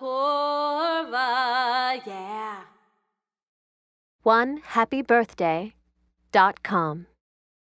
Porva, uh, yeah. One happy birthday dot com.